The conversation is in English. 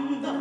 from the